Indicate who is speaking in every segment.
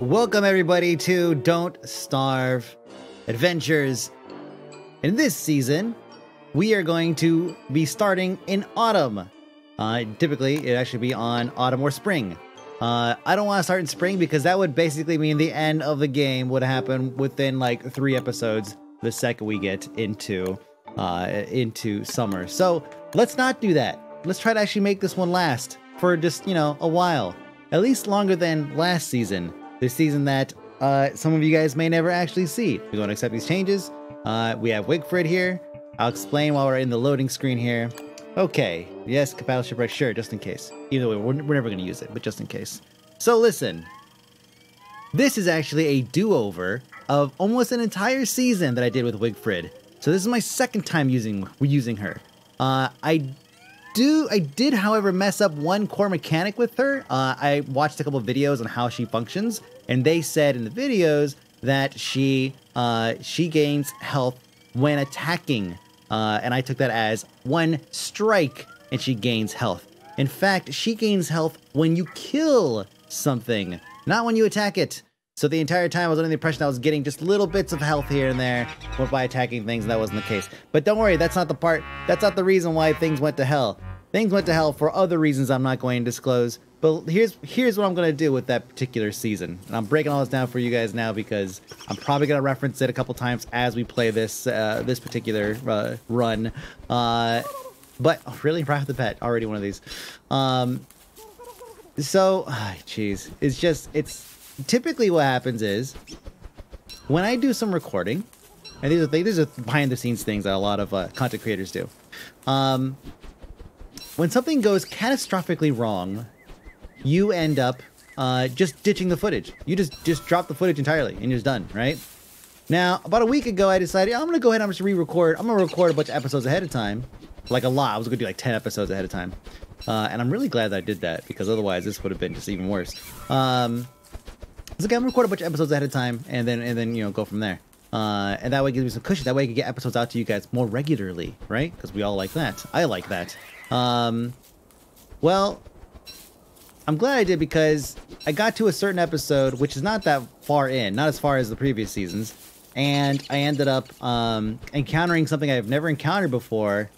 Speaker 1: Welcome everybody to Don't Starve Adventures. In this season, we are going to be starting in autumn. Uh, typically, it actually be on autumn or spring. Uh, I don't want to start in spring because that would basically mean the end of the game would happen within like three episodes the second we get into uh, into summer. So let's not do that. Let's try to actually make this one last for just, you know, a while. At least longer than last season. The season that uh, some of you guys may never actually see. Going to accept these changes. Uh, we have Wigfrid here. I'll explain while we're in the loading screen here. Okay, yes, compatible shipwreck, sure, just in case. Either way, we're, we're never going to use it, but just in case. So listen, this is actually a do-over of almost an entire season that I did with Wigfrid. So this is my second time using using her. Uh, I do I did, however, mess up one core mechanic with her. Uh, I watched a couple videos on how she functions, and they said in the videos that she uh, she gains health when attacking, uh, and I took that as one strike, and she gains health. In fact, she gains health when you kill something, not when you attack it. So the entire time I was under the impression I was getting just little bits of health here and there by attacking things, and that wasn't the case. But don't worry, that's not the part, that's not the reason why things went to hell. Things went to hell for other reasons I'm not going to disclose. But here's here's what I'm going to do with that particular season. And I'm breaking all this down for you guys now because I'm probably going to reference it a couple times as we play this uh, this particular uh, run. Uh, but oh, really, right off the bat, already one of these. Um, so, jeez, oh, it's just it's typically what happens is when I do some recording, and these are these are behind the scenes things that a lot of uh, content creators do. Um, when something goes catastrophically wrong, you end up uh, just ditching the footage. You just just drop the footage entirely, and you're done, right? Now, about a week ago, I decided I'm gonna go ahead and I'm just re-record. I'm gonna record a bunch of episodes ahead of time, like a lot. I was gonna do like 10 episodes ahead of time, uh, and I'm really glad that I did that because otherwise this would have been just even worse. Um, so okay, I'm gonna record a bunch of episodes ahead of time, and then and then you know go from there. Uh, and that way gives me some cushion. That way I can get episodes out to you guys more regularly, right? Because we all like that. I like that. Um, well, I'm glad I did because I got to a certain episode, which is not that far in, not as far as the previous seasons, and I ended up um, encountering something I've never encountered before.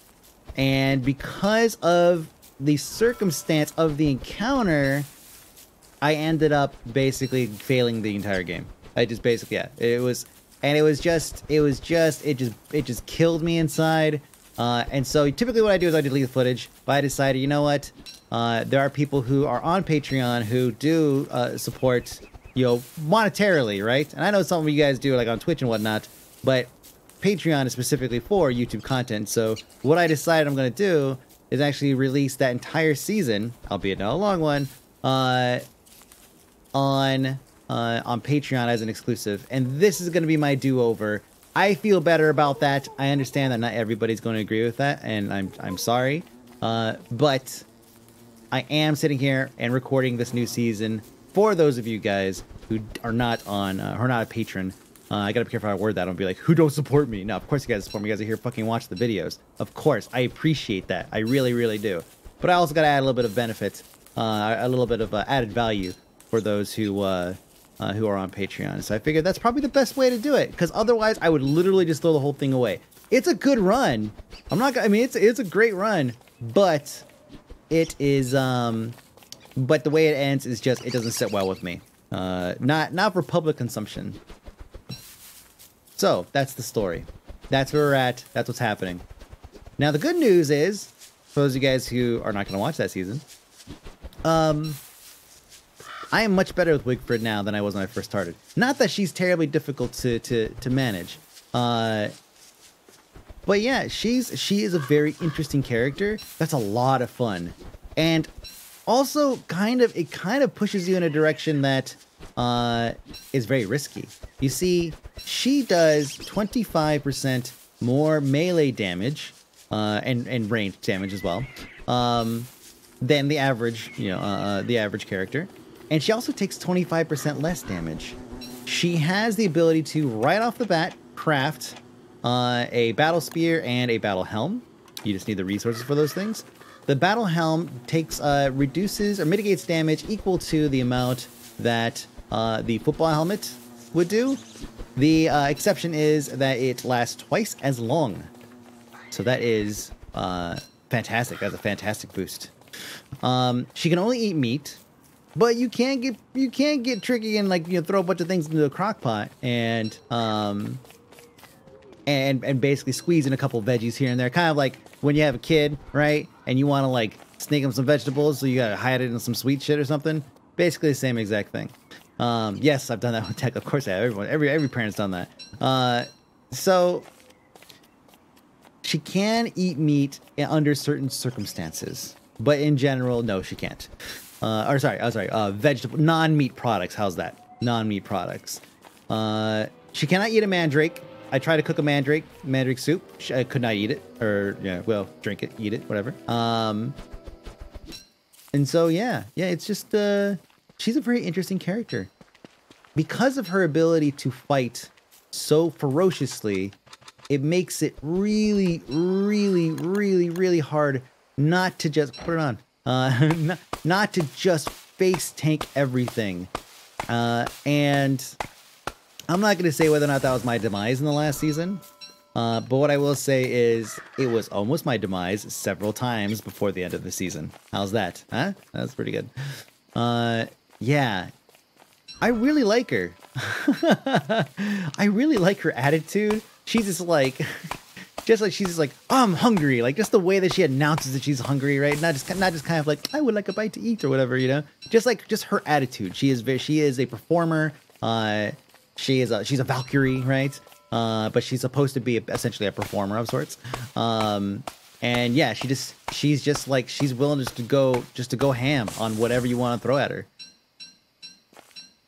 Speaker 1: And because of the circumstance of the encounter, I ended up basically failing the entire game. I just basically yeah, it was and it was just it was just it just it just killed me inside. Uh, and so typically what I do is I delete the footage, but I decided, you know what? Uh, there are people who are on Patreon who do uh, support, you know, monetarily, right? And I know some of you guys do like on Twitch and whatnot, but Patreon is specifically for YouTube content. So what I decided I'm going to do is actually release that entire season, albeit not a long one, uh, on uh, on Patreon as an exclusive, and this is going to be my do-over. I feel better about that. I understand that not everybody's going to agree with that, and I'm I'm sorry, uh, but I am sitting here and recording this new season for those of you guys who are not on uh, who are not a patron. Uh, I gotta be careful how I word that. I don't be like, who don't support me? No, of course you guys support me. You guys are here fucking watch the videos. Of course, I appreciate that. I really, really do. But I also gotta add a little bit of benefit, uh, a little bit of uh, added value for those who uh, uh, who are on Patreon. So I figured that's probably the best way to do it, because otherwise I would literally just throw the whole thing away. It's a good run. I'm not. I mean, it's it's a great run, but it is. Um, but the way it ends is just it doesn't sit well with me. Uh, not not for public consumption. So that's the story. That's where we're at. That's what's happening. Now the good news is, for those of you guys who are not going to watch that season, um, I am much better with Wigfrid now than I was when I first started. Not that she's terribly difficult to to to manage. Uh, but yeah, she's she is a very interesting character. That's a lot of fun, and also kind of it kind of pushes you in a direction that uh, is very risky. You see, she does 25% more melee damage uh, and and range damage as well um, than the average, you know, uh, uh the average character. And she also takes 25% less damage. She has the ability to, right off the bat, craft uh, a battle spear and a battle helm. You just need the resources for those things. the battle helm takes uh, reduces or mitigates damage equal to the amount that uh, the football helmet would do. The uh, exception is that it lasts twice as long. So that is uh, fantastic. That's a fantastic boost. Um, she can only eat meat, but you can get you can get tricky and like you know throw a bunch of things into a crock pot and um and and basically squeeze in a couple veggies here and there. Kind of like when you have a kid, right? And you want to like sneak them some vegetables, so you gotta hide it in some sweet shit or something. Basically the same exact thing. Um, yes, I've done that with tech. Of course, I have. Everyone, every every parent's done that. Uh, so she can eat meat under certain circumstances, but in general, no, she can't. Uh, or sorry, I'm oh sorry, uh, vegetable non-meat products. How's that? Non-meat products. Uh, she cannot eat a mandrake. I tried to cook a mandrake, mandrake soup. I could not eat it, or yeah, well, drink it, eat it, whatever. Um, and so yeah, yeah, it's just uh, she's a very interesting character because of her ability to fight so ferociously. It makes it really, really, really, really hard not to just put it on, uh, not, not to just face tank everything. Uh, and I'm not going to say whether or not that was my demise in the last season. Uh, but what I will say is it was almost my demise several times before the end of the season. How's that? Huh? That's pretty good. Uh, yeah. I really like her. I really like her attitude. She's just like, just like she's like, oh, I'm hungry. Like just the way that she announces that she's hungry, right? Not just not just kind of like I would like a bite to eat or whatever, you know. Just like just her attitude. She is she is a performer. Uh, she is a she's a Valkyrie, right? Uh, but she's supposed to be essentially a performer of sorts. Um, and yeah, she just she's just like she's willing just to go just to go ham on whatever you want to throw at her.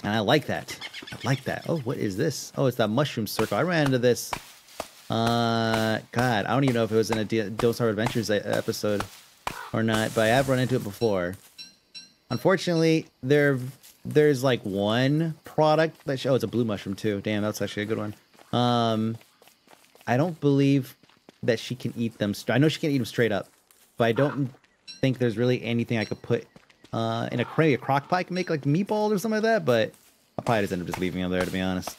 Speaker 1: And I like that. I like that. Oh, what is this? Oh, it's that mushroom circle. I ran into this. Uh, God, I don't even know if it was in a Don't Starve Adventures episode or not, but I have run into it before. Unfortunately, there there's like one product that oh, it's a blue mushroom too. Damn, that's actually a good one. Um, I don't believe that she can eat them. I know she can eat them straight up, but I don't think there's really anything I could put uh, in a maybe a crock pot. I can make like meatballs or something like that, but I'll probably just end up just leaving them there to be honest.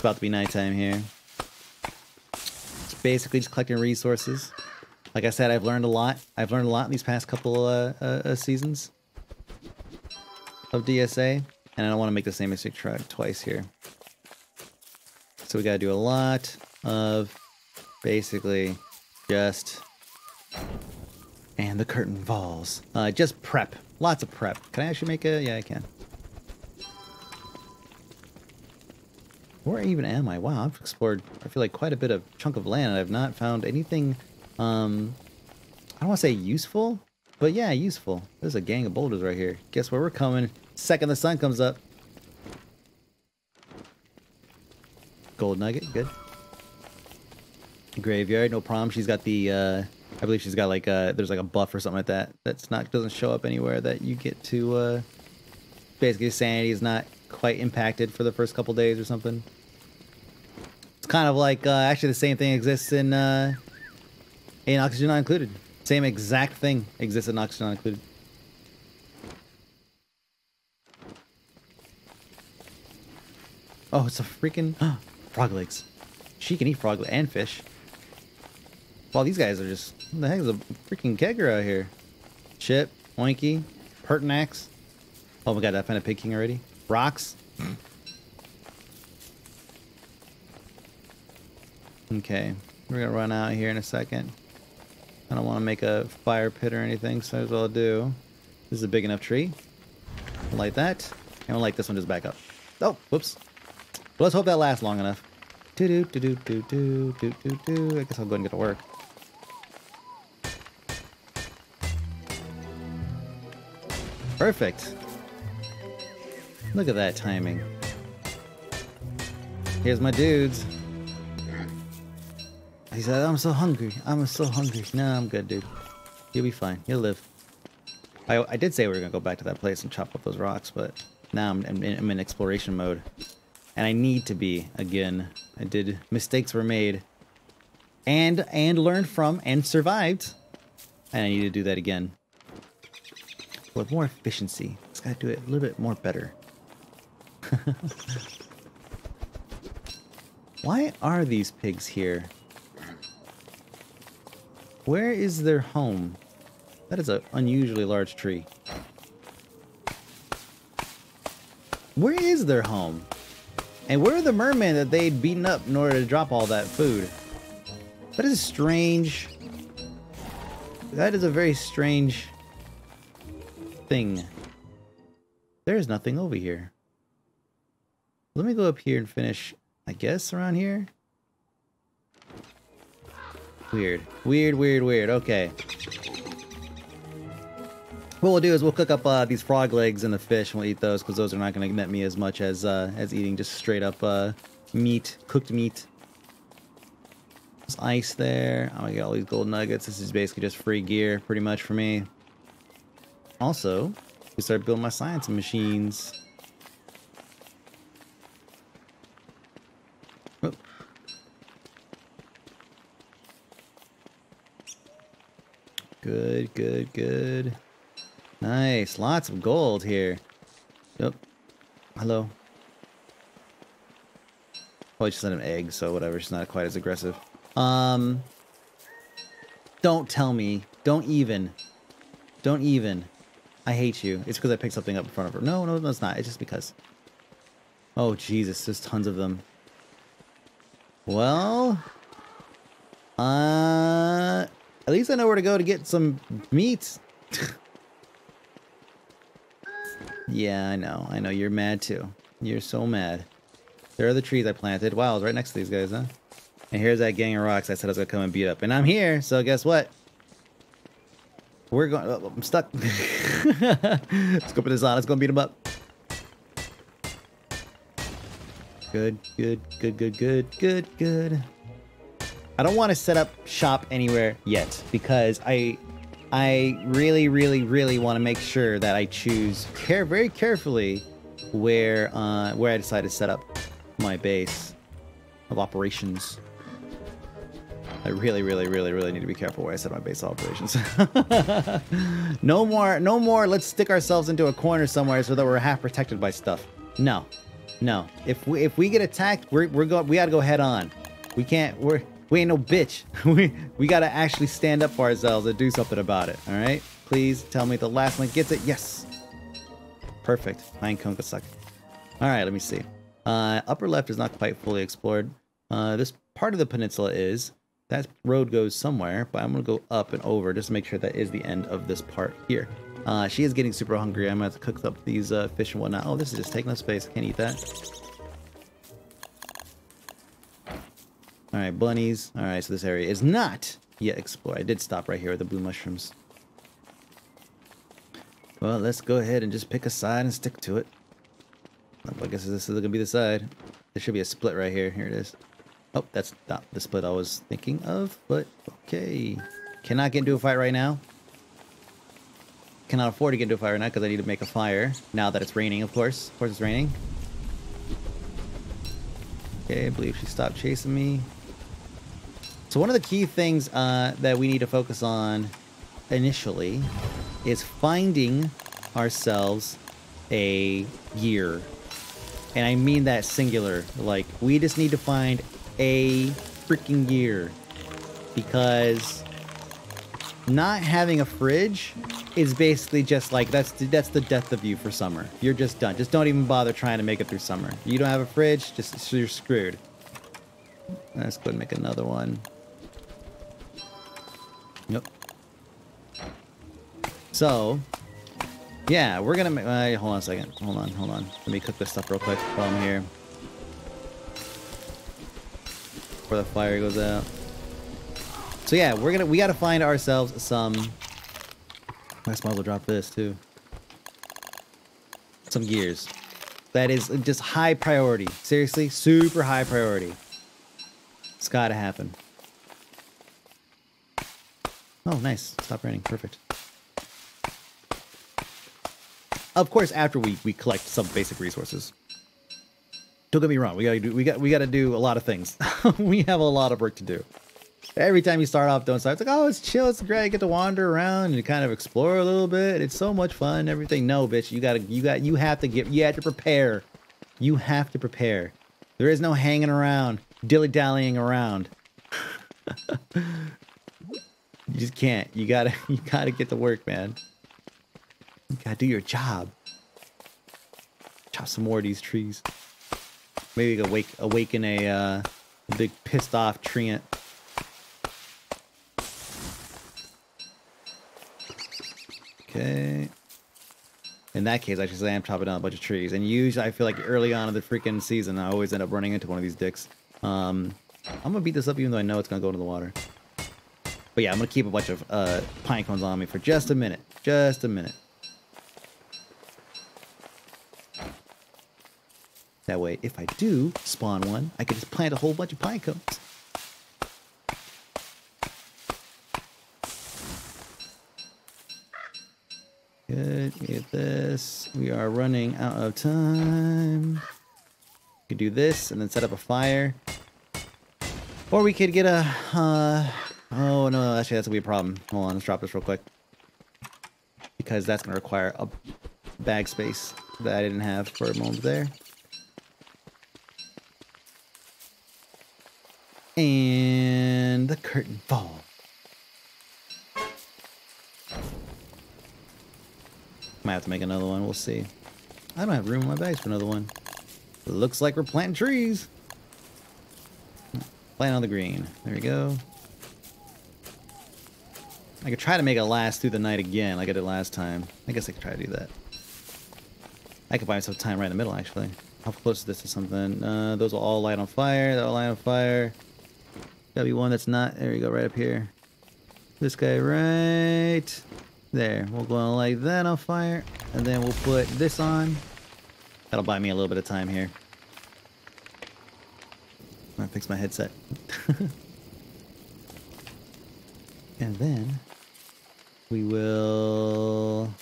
Speaker 1: It's about to be nighttime here. It's basically just collecting resources. Like I said, I've learned a lot. I've learned a lot in these past couple uh, uh, uh seasons of DSA, and I don't want to make the same mistake twice here. So we got to do a lot of basically just and the curtain falls. Uh, just prep. Lots of prep. Can I actually make a... Yeah, I can. Where even am I? Wow, I've explored, I feel like, quite a bit of chunk of land. I've not found anything, um... I don't want to say useful, but yeah, useful. There's a gang of boulders right here. Guess where we're coming? Second the sun comes up. Gold nugget, good. Graveyard, no problem. She's got the, uh, I believe she's got like a, there's like a buff or something like that. That's not, doesn't show up anywhere that you get to, uh, basically sanity is not quite impacted for the first couple days or something. It's kind of like, uh, actually the same thing exists in, uh, in Oxygen Not Included. Same exact thing exists in Oxygen Not Included. Oh, it's a freaking frog legs. She can eat frog and fish. Well, these guys are just... What the heck is a freaking kegger out here? Chip, Oinky, Pertinax. Oh my god, I found a Pig King already. Rocks. okay, we're gonna run out here in a second. I don't want to make a fire pit or anything, so as well do. This is a big enough tree. Light that. And we'll light this one just back up. Oh, whoops. But let's hope that lasts long enough. Do do do do do do do do do. I guess I'll go and get to work. Perfect. Look at that timing. Here's my dudes. He said, I'm so hungry. I'm so hungry. No, I'm good, dude. You'll be fine. You'll live. I, I did say we were going to go back to that place and chop up those rocks, but now I'm, I'm, I'm in exploration mode. And I need to be, again. I did... Mistakes were made. and and learned from and survived. And I need to do that again with more efficiency. Just gotta do it a little bit more better. Why are these pigs here? Where is their home? That is an unusually large tree. Where is their home? And where are the mermen that they'd beaten up in order to drop all that food? That is strange. That is a very strange thing. There's nothing over here. Let me go up here and finish, I guess, around here. Weird. Weird, weird, weird. Okay. What we'll do is we'll cook up uh, these frog legs and the fish and we'll eat those because those are not going to net me as much as uh, as eating just straight up uh, meat, cooked meat. There's ice there. I'm going to get all these gold nuggets. This is basically just free gear pretty much for me. Also, we start building my science machines. Good, good, good. Nice. Lots of gold here. Yep. Hello. Probably just sent an egg, so whatever. She's not quite as aggressive. Um. Don't tell me. Don't even. Don't even. I hate you. It's because I picked something up in front of her. No, no, no, it's not. It's just because. Oh, Jesus. There's tons of them. Well. Uh. At least I know where to go to get some meat. yeah, I know. I know. You're mad too. You're so mad. There are the trees I planted. Wow, I was right next to these guys, huh? And here's that gang of rocks I said I was to come and beat up. And I'm here, so guess what? We're going... Oh, I'm stuck. Let's go put this on. Let's go beat them up. Good, good, good, good, good, good, good. I don't want to set up shop anywhere yet because I I really, really, really want to make sure that I choose care very carefully where uh, where I decide to set up my base of operations. I really, really, really, really need to be careful where I set my base of operations. no more, no more. Let's stick ourselves into a corner somewhere so that we're half protected by stuff. No, no. If we if we get attacked, we're we're going. We gotta go head on. We can't. We're we ain't no bitch. we we gotta actually stand up for ourselves and do something about it. All right? Please tell me the last one gets it. Yes. Perfect. Pine cone could suck. All right, let me see. Uh, upper left is not quite fully explored. Uh, this part of the peninsula is. That road goes somewhere, but I'm gonna go up and over just to make sure that is the end of this part here. Uh, she is getting super hungry. I'm gonna have to cook up these uh, fish and whatnot. Oh, this is just taking up space. Can't eat that. Alright, bunnies. Alright, so this area is not yet explored. I did stop right here with the blue mushrooms. Well, let's go ahead and just pick a side and stick to it. I guess this is going to be the side. There should be a split right here. Here it is. Oh, that's not the split I was thinking of, but okay. Cannot get into a fight right now. Cannot afford to get into a fight right now because I need to make a fire. Now that it's raining, of course. Of course it's raining. Okay, I believe she stopped chasing me. So one of the key things uh, that we need to focus on initially is finding ourselves a gear. And I mean that singular. Like, we just need to find a freaking gear. Because not having a fridge is basically just like, that's, that's the death of you for summer. You're just done. Just don't even bother trying to make it through summer. You don't have a fridge, just you're screwed. Let's go and make another one. So, yeah, we're gonna make. Uh, hold on a second. Hold on, hold on. Let me cook this stuff real quick while I'm here. Before the fire goes out. So yeah, we're gonna we gotta find ourselves some. I might as well drop this too. Some gears. That is just high priority. Seriously, super high priority. It's gotta happen. Oh, nice. Stop raining. Perfect. Of course, after we, we collect some basic resources. Don't get me wrong. We gotta do we got we gotta do a lot of things. we have a lot of work to do. Every time you start off, don't start. It's like, oh, it's chill, it's great. You get to wander around and kind of explore a little bit. It's so much fun. Everything. No, bitch, you gotta, you got, you have to get, you have to prepare. You have to prepare. There is no hanging around, dilly dallying around. you just can't. You gotta, you gotta get to work, man. You gotta do your job. Chop some more of these trees. Maybe awake, awaken a, uh, a big pissed off treant. Okay. In that case, I should say I'm chopping down a bunch of trees. And usually I feel like early on in the freaking season, I always end up running into one of these dicks. Um, I'm gonna beat this up even though I know it's gonna go into the water. But yeah, I'm gonna keep a bunch of uh, pine cones on me for just a minute. Just a minute. That way, if I do spawn one, I can just plant a whole bunch of pine cones. Good, get this. We are running out of time. We could do this and then set up a fire. Or we could get a, uh, oh no, actually that's gonna be a problem. Hold on, let's drop this real quick. Because that's gonna require a bag space that I didn't have for a moment there. And the curtain falls. Might have to make another one. We'll see. I don't have room in my bags for another one. It looks like we're planting trees. Plant on the green. There we go. I could try to make it last through the night again like I did last time. I guess I could try to do that. I could buy myself time right in the middle, actually. How close is this to something? Uh, those will all light on fire. That will light on fire. Gotta be one that's not. There you go, right up here. This guy right there. We're going to light that on fire. And then we'll put this on. That'll buy me a little bit of time here. I fix my headset. and then we will...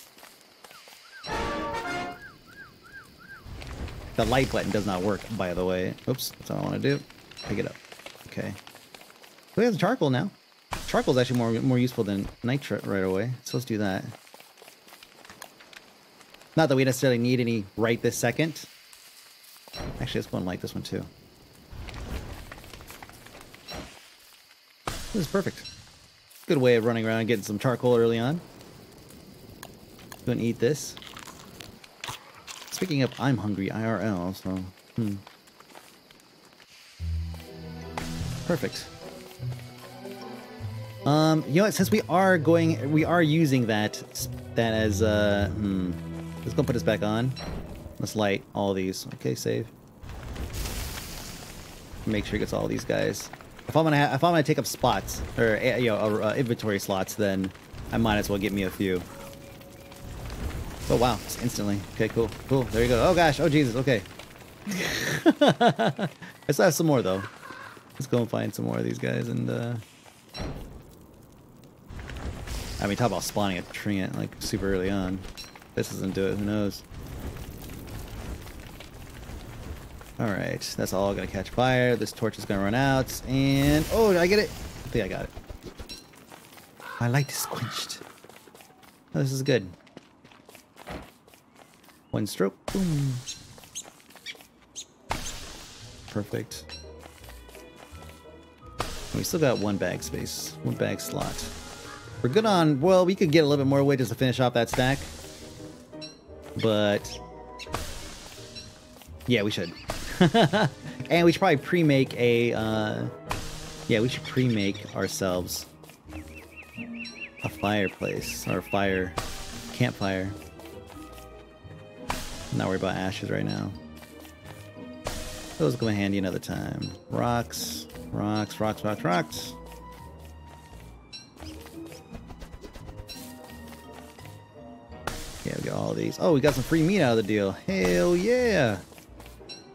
Speaker 1: The light button does not work, by the way. Oops, that's all I want to do. Pick it up. Okay. We have the charcoal now. Charcoal is actually more more useful than nitrate right away. So let's do that. Not that we necessarily need any right this second. Actually, let's go and light this one too. This is perfect. Good way of running around and getting some charcoal early on. Go and eat this. Speaking of, I'm hungry IRL, so... Hmm. Perfect. Um, you know what? Since we are going, we are using that that as uh, hmm. Let's go put this back on. Let's light all these. Okay, save. Make sure it gets all these guys. If I'm gonna if I'm gonna take up spots or eh, you know uh, inventory slots, then I might as well get me a few. Oh wow, it's instantly. Okay, cool, cool. There you go. Oh gosh, oh Jesus. Okay. I still have some more though. Let's go and find some more of these guys and. uh... I mean, talk about spawning a treant like super early on. This doesn't do it, who knows? Alright, that's all gonna catch fire. This torch is gonna run out. And, oh, did I get it? I think I got it. My light is quenched. Oh, this is good. One stroke. Boom. Perfect. We still got one bag space. One bag slot. We're good on, well, we could get a little bit more wood just to finish off that stack. But, yeah, we should. and we should probably pre-make a, uh, yeah, we should pre-make ourselves a fireplace, or a fire, campfire. Not worried about ashes right now. Those will come in handy another time. Rocks, rocks, rocks, rocks, rocks. These. Oh, we got some free meat out of the deal. Hell yeah!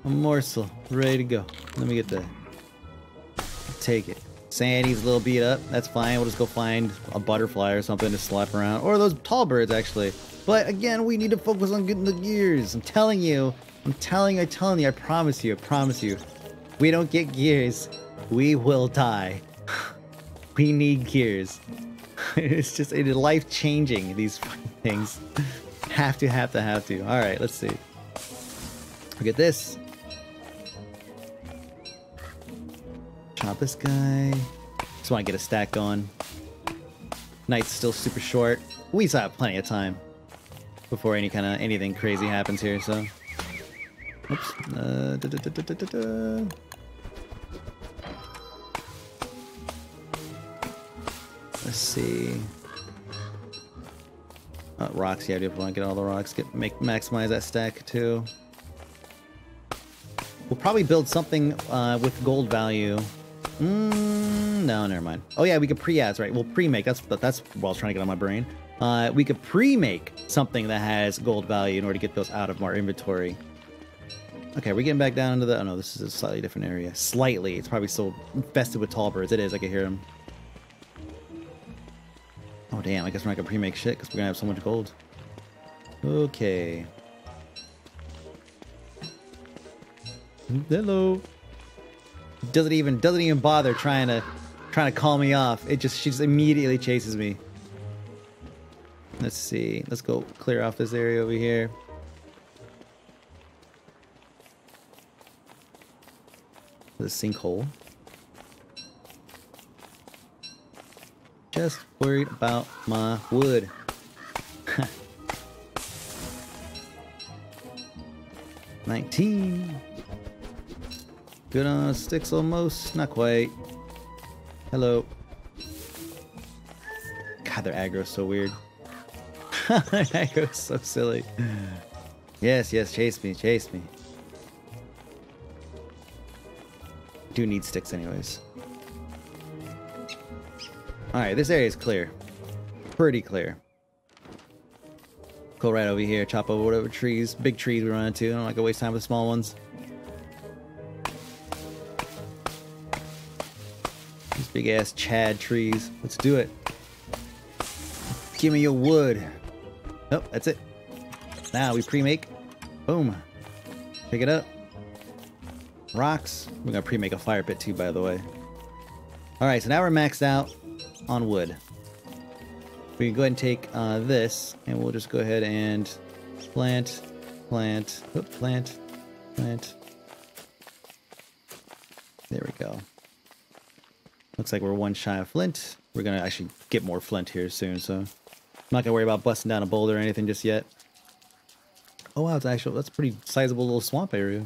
Speaker 1: A morsel. Ready to go. Let me get the... Take it. Sandy's a little beat up. That's fine. We'll just go find a butterfly or something to slap around. Or those tall birds, actually. But again, we need to focus on getting the gears. I'm telling you. I'm telling you, I'm telling you. I promise you. I promise you. We don't get gears. We will die. We need gears. it's just it is life changing. These things have to, have to, have to. All right, let's see. Look at this. Chop this guy. Just want to get a stack going. Night's still super short. We still have plenty of time before any kind of anything crazy happens here. So, oops. Uh, da, da, da, Let's see. Uh, rocks, yeah, I do want to get all the rocks. Get make maximize that stack too. We'll probably build something uh, with gold value. Mm, no, never mind. Oh yeah, we could pre. Yeah, that's right. We'll pre-make. That's that's what I was trying to get on my brain. Uh, we could pre-make something that has gold value in order to get those out of our inventory. Okay, we're getting back down into the. Oh no, this is a slightly different area. Slightly. It's probably still infested with tall birds. It is. I can hear them. Damn, I guess we're not gonna pre-make shit because we're gonna have so much gold. Okay. Hello. Doesn't even doesn't even bother trying to trying to call me off. It just she just immediately chases me. Let's see. Let's go clear off this area over here. The sinkhole. Just worried about my wood. Nineteen. Good on sticks almost. Not quite. Hello. God, their aggro is so weird. aggro is so silly. Yes, yes, chase me, chase me. Do need sticks anyways. Alright, this area is clear. Pretty clear. Go right over here, chop over whatever trees, big trees we run into. I don't like to waste time with small ones. These big ass Chad trees. Let's do it. Give me your wood. Oh, that's it. Now we pre-make. Boom. Pick it up. Rocks. We're gonna pre-make a fire pit too, by the way. Alright, so now we're maxed out on wood. We can go ahead and take uh, this, and we'll just go ahead and plant, plant, oh, plant, plant. There we go. Looks like we're one shy of flint. We're gonna actually get more flint here soon, so I'm not gonna worry about busting down a boulder or anything just yet. Oh wow, it's actually that's a pretty sizable little swamp area.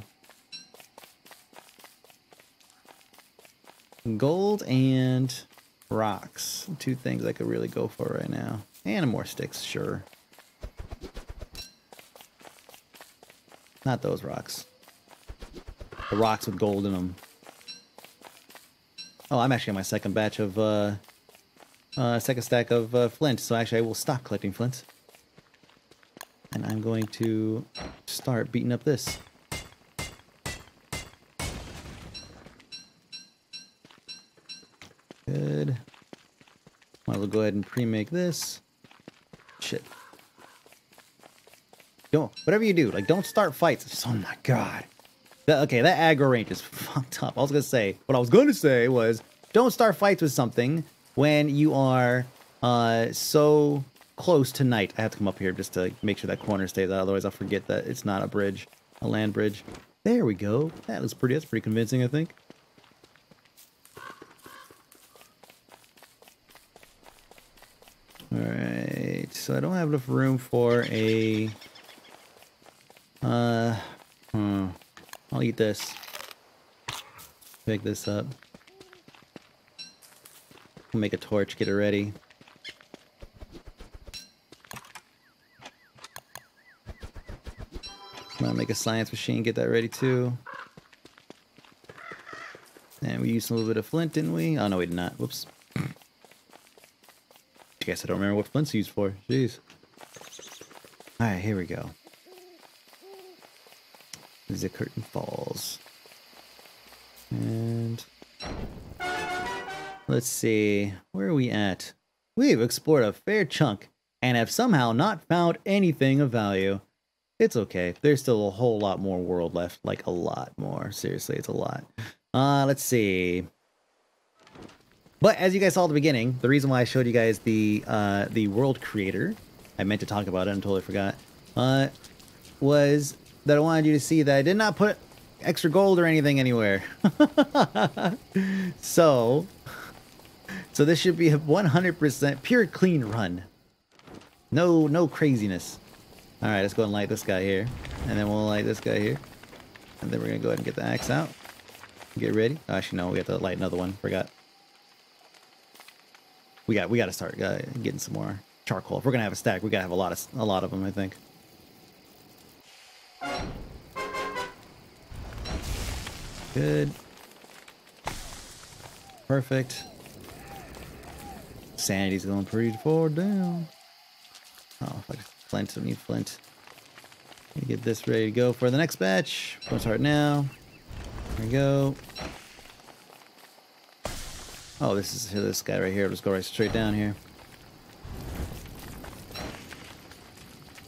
Speaker 1: Gold and Rocks. Two things I could really go for right now. And more sticks, sure. Not those rocks. The rocks with gold in them. Oh, I'm actually on my second batch of, uh, uh, second stack of uh, flint, so actually I will stop collecting flint. And I'm going to start beating up this. Go ahead and pre-make this. Shit. Don't, whatever you do, like, don't start fights. Oh my god. That, okay, that aggro range is fucked up. I was gonna say, what I was gonna say was, don't start fights with something when you are uh, so close to night. I have to come up here just to make sure that corner stays out, otherwise I'll forget that it's not a bridge, a land bridge. There we go. That was pretty, that's pretty convincing, I think. Alright, so I don't have enough room for a... Uh, hmm. I'll eat this. Pick this up. Make a torch, get it ready. I'm make a science machine, get that ready too. And we used a little bit of flint, didn't we? Oh no, we did not. Whoops guess I don't remember what flint's used for. Jeez. Alright, here we go. The curtain falls. And... Let's see. Where are we at? We've explored a fair chunk and have somehow not found anything of value. It's okay. There's still a whole lot more world left. Like, a lot more. Seriously, it's a lot. Uh, let's see. But as you guys saw at the beginning, the reason why I showed you guys the uh, the world creator, I meant to talk about it and totally forgot, uh, was that I wanted you to see that I did not put extra gold or anything anywhere. so, so this should be a 100% pure clean run. No, no craziness. All right, let's go and light this guy here, and then we'll light this guy here, and then we're gonna go ahead and get the axe out. Get ready. Actually, no, we have to light another one. Forgot. We got we got to start uh, getting some more charcoal. If we're gonna have a stack, we gotta have a lot of a lot of them. I think. Good. Perfect. Sanity's going pretty far down. Oh, I flint, I need flint. Let me get this ready to go for the next batch. Let's start now. There we go. Oh, this is this guy right here. Let's go right straight down here.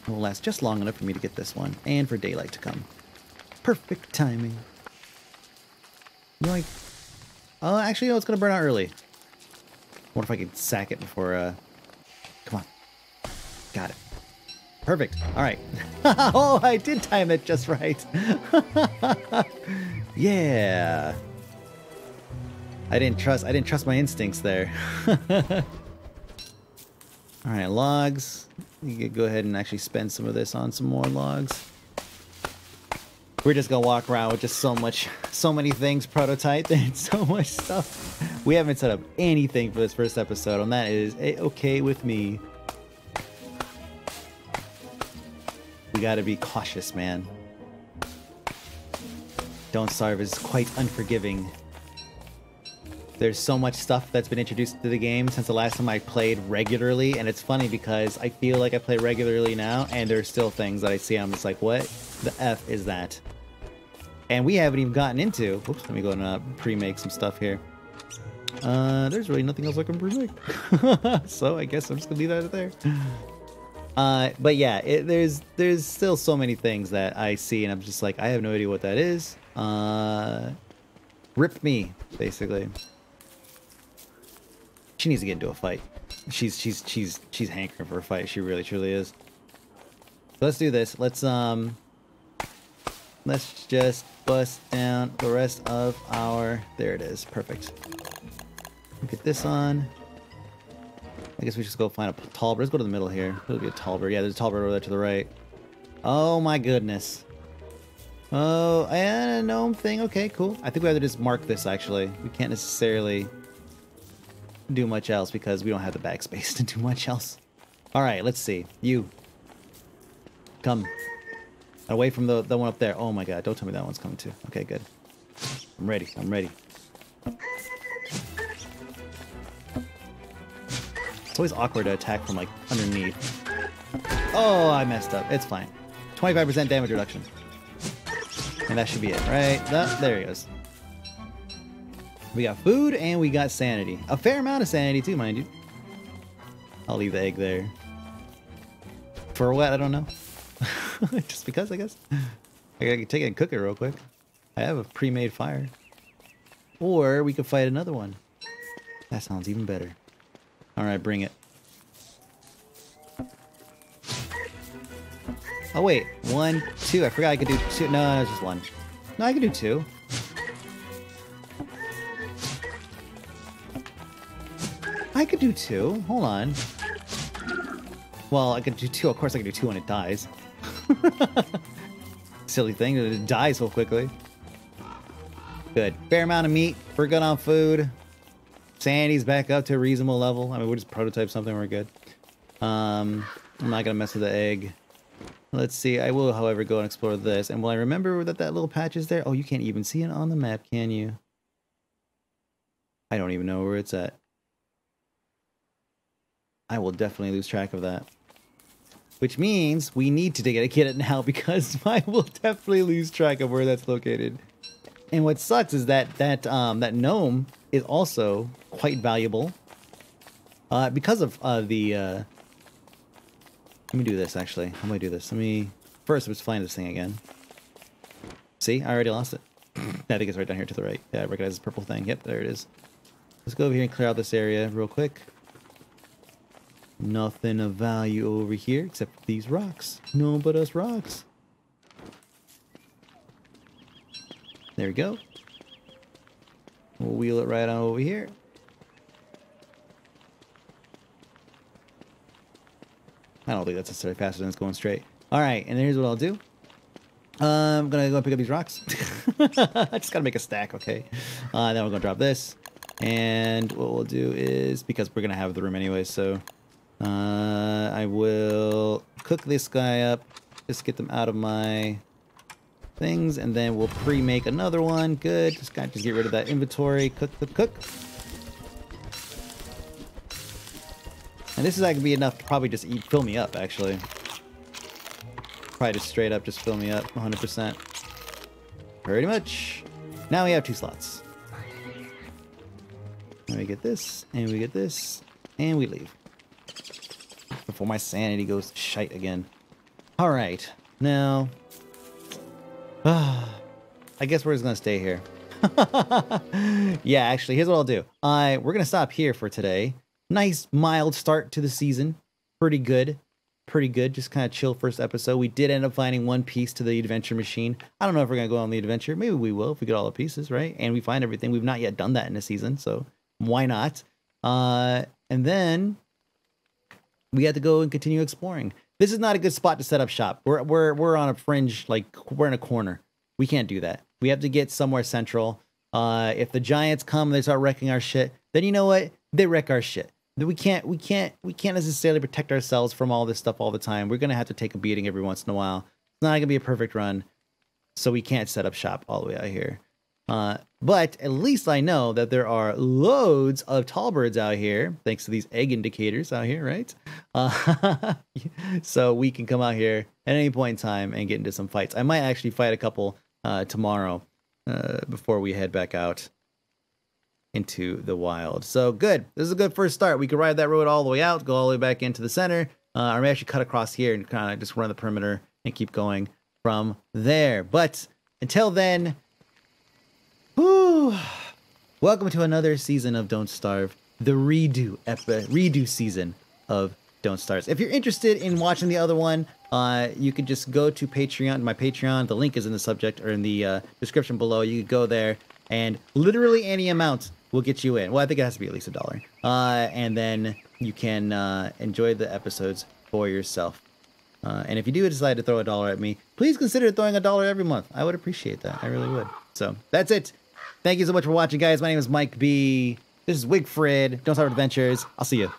Speaker 1: It will last just long enough for me to get this one, and for daylight to come. Perfect timing. Like, oh, actually, no, it's gonna burn out early. What if I could sack it before? uh... Come on, got it. Perfect. All right. oh, I did time it just right. yeah. I didn't trust I didn't trust my instincts there. Alright, logs. You could go ahead and actually spend some of this on some more logs. We're just gonna walk around with just so much so many things prototyped and so much stuff. We haven't set up anything for this first episode, and that is okay with me. We gotta be cautious, man. Don't Starve is quite unforgiving. There's so much stuff that's been introduced to the game since the last time I played regularly, and it's funny because I feel like I play regularly now, and there's still things that I see. I'm just like, what the f is that? And we haven't even gotten into. Oops, let me go and uh, pre-make some stuff here. Uh, there's really nothing else I can pre-make, so I guess I'm just gonna leave that there. Uh, but yeah, it, there's there's still so many things that I see, and I'm just like, I have no idea what that is. Uh, rip me, basically. She needs to get into a fight. She's she's she's she's hankering for a fight. She really truly is. So let's do this. Let's um let's just bust down the rest of our there it is. Perfect. Get this on. I guess we just go find a tall bird. Let's go to the middle here. There'll be a tall bird. Yeah, there's a tall bird over there to the right. Oh my goodness. Oh, and a gnome thing. Okay, cool. I think we have to just mark this actually. We can't necessarily do much else because we don't have the backspace to do much else. All right, let's see. You. Come. Away from the, the one up there. Oh my god, don't tell me that one's coming too. Okay, good. I'm ready. I'm ready. It's always awkward to attack from like underneath. Oh, I messed up. It's fine. 25% damage reduction. And that should be it, right? there he goes. We got food and we got sanity. A fair amount of sanity too, mind you. I'll leave the egg there. For what? I don't know. Just because, I guess. I gotta take it and cook it real quick. I have a pre-made fire. Or we could fight another one. That sounds even better. Alright, bring it. Oh wait, one, two. I forgot I could do two. No, no, just one. No, I can do two. I could do two. Hold on. Well, I could do two. Of course, I could do two when it dies. Silly thing it dies so quickly. Good. Fair amount of meat. We're good on food. Sanity's back up to a reasonable level. I mean, we'll just prototype something. We're good. Um, I'm not going to mess with the egg. Let's see. I will, however, go and explore this. And will I remember that that little patch is there? Oh, you can't even see it on the map, can you? I don't even know where it's at. I will definitely lose track of that. Which means we need to get a kit now because I will definitely lose track of where that's located. And what sucks is that that um, that gnome is also quite valuable uh, because of uh, the. Uh... Let me do this actually. How do I do this? Let me first let's find this thing again. See, I already lost it. I think it's right down here to the right. Yeah, I recognize this purple thing. Yep, there it is. Let's go over here and clear out this area real quick. Nothing of value over here except these rocks. No but us rocks. There we go. We'll wheel it right on over here. I don't think that's necessarily faster than it's going straight. All right, and here's what I'll do. Uh, I'm gonna go pick up these rocks. I just gotta make a stack, okay? Uh, then we're gonna drop this. And what we'll do is, because we're gonna have the room anyway, so uh, I will cook this guy up, just get them out of my things, and then we'll pre-make another one. Good, just got just get rid of that inventory. Cook, cook, cook. And this is not gonna be enough to probably just eat, fill me up, actually. Probably just straight up just fill me up 100%. Pretty much. Now we have two slots. And we get this, and we get this, and we leave. Before my sanity goes shite again. Alright, now... I guess we're just gonna stay here. yeah, actually, here's what I'll do. I We're gonna stop here for today. Nice, mild start to the season. Pretty good pretty good. Just kind of chill first episode. We did end up finding one piece to the adventure machine. I don't know if we're gonna go on the adventure. Maybe we will if we get all the pieces, right? And we find everything. We've not yet done that in a season, so why not? Uh, and then we had to go and continue exploring. This is not a good spot to set up shop. We're we're we're on a fringe, like we're in a corner. We can't do that. We have to get somewhere central. Uh, if the giants come and they start wrecking our shit, then you know what? They wreck our shit we can't we can't we can't necessarily protect ourselves from all this stuff all the time. We're gonna have to take a beating every once in a while. It's not gonna be a perfect run, so we can't set up shop all the way out here. Uh, but at least I know that there are loads of tall birds out here, thanks to these egg indicators out here, right? Uh, so we can come out here at any point in time and get into some fights. I might actually fight a couple uh, tomorrow uh, before we head back out into the wild. So good. This is a good first start. We could ride that road all the way out, go all the way back into the center, uh, or actually cut across here and kind of just run the perimeter and keep going from there. But until then, welcome to another season of Don't Starve, the redo epi- redo season of Don't Starve. If you're interested in watching the other one, uh, you could just go to Patreon, my Patreon. The link is in the subject or in the uh, description below. You could go there and literally any amount will get you in. Well, I think it has to be at least a dollar. Uh, and then you can uh, enjoy the episodes for yourself. Uh, and if you do decide to throw a dollar at me, please consider throwing a dollar every month. I would appreciate that. I really would. So that's it. Thank you so much for watching, guys. My name is Mike B. This is Wigfrid. Don't Starve Adventures. I'll see you.